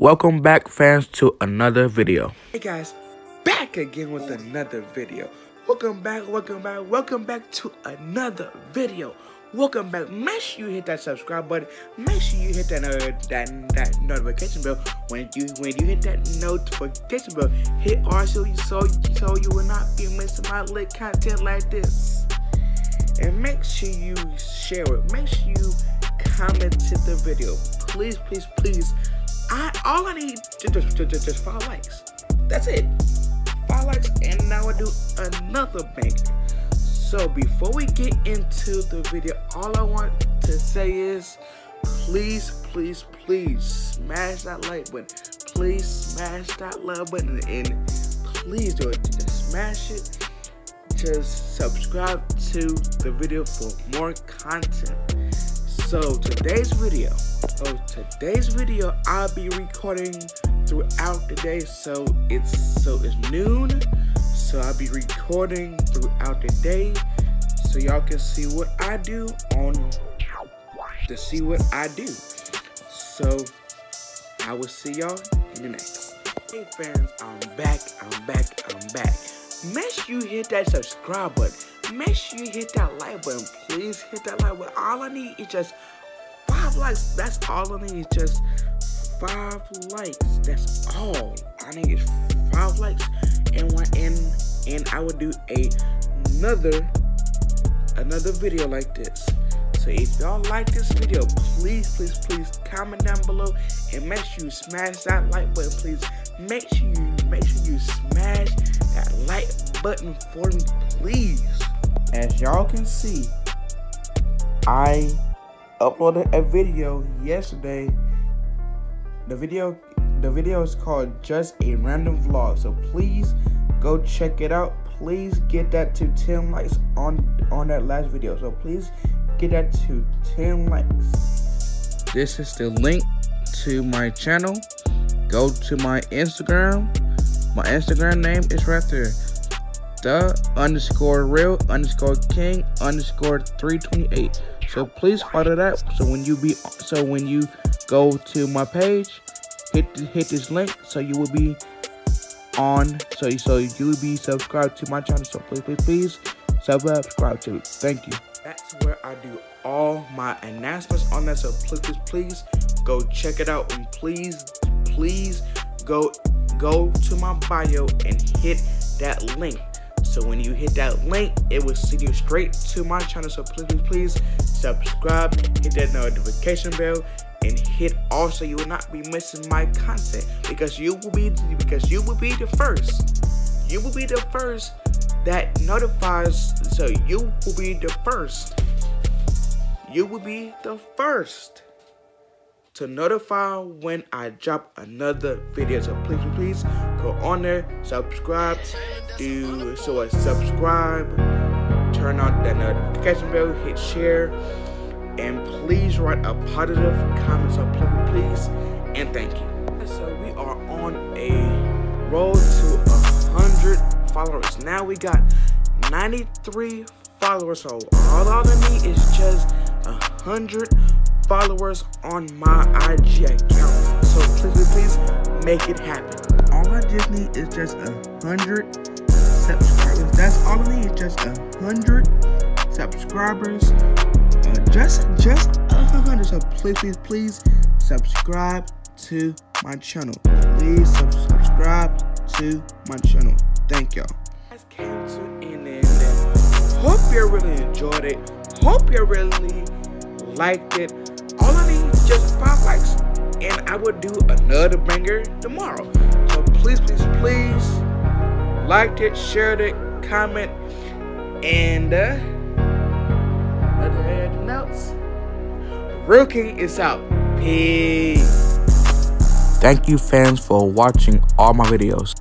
Welcome back fans to another video. Hey guys, back again with another video. Welcome back, welcome back, welcome back to another video. Welcome back. Make sure you hit that subscribe button. Make sure you hit that uh, that that notification bell. When you when you hit that notification bell, hit also so so you will not be missing my lit content like this. And make sure you share it. Make sure you comment to the video. Please, please, please I all I need to just, to, just five likes. That's it. Five likes, and now I do another bank. So before we get into the video, all I want to say is, please, please, please smash that like button. Please smash that love button, and please do it. Just smash it. Just subscribe to the video for more content. So today's video, oh today's video, I'll be recording throughout the day. So it's so it's noon. So I'll be recording throughout the day, so y'all can see what I do on to see what I do. So I will see y'all in the next. Hey fans, I'm back. I'm back. I'm back. Make sure you hit that subscribe button make sure you hit that like button. Please hit that like button. All I need is just five likes. That's all I need just five likes. That's all I need is five likes. And one and and I would do a another another video like this. So if y'all like this video, please, please, please comment down below and make sure you smash that like button, please. Make sure you make sure you smash that like button for me, please as y'all can see, I uploaded a video yesterday. The video the video is called Just a Random Vlog. So please go check it out. Please get that to 10 likes on on that last video. So please get that to 10 likes. This is the link to my channel. Go to my Instagram. My Instagram name is right there the underscore real underscore king underscore 328 so please follow that. So when you be so when you go to my page hit hit this link so you will be on so you so you will be subscribed to my channel. So please please please subscribe to it. Thank you. That's where i do all my announcements on that so please please please go check it out. And please please go go to my bio and hit that link so when you hit that link, it will send you straight to my channel. So please, please, subscribe, hit that notification bell, and hit also you will not be missing my content because you will be because you will be the first. You will be the first that notifies. So you will be the first. You will be the first to notify when I drop another video. So please, please go on there, subscribe, do so a subscribe, turn on the notification bell, hit share, and please write a positive comment. So please, please, and thank you. So we are on a road to hundred followers. Now we got 93 followers. So all I need is just a hundred followers on my IG account. So please, please make it happen. All I just need is just a hundred subscribers. That's all I need is just a hundred subscribers. Uh, just just a hundred. So please, please, please subscribe to my channel. Please sub subscribe to my channel. Thank y'all. Came to an end. Hope you really enjoyed it. Hope you really liked it just five likes, and I will do another banger tomorrow. So please, please, please, like it, share it, comment, and uh, other else, King is out. Peace. Thank you fans for watching all my videos.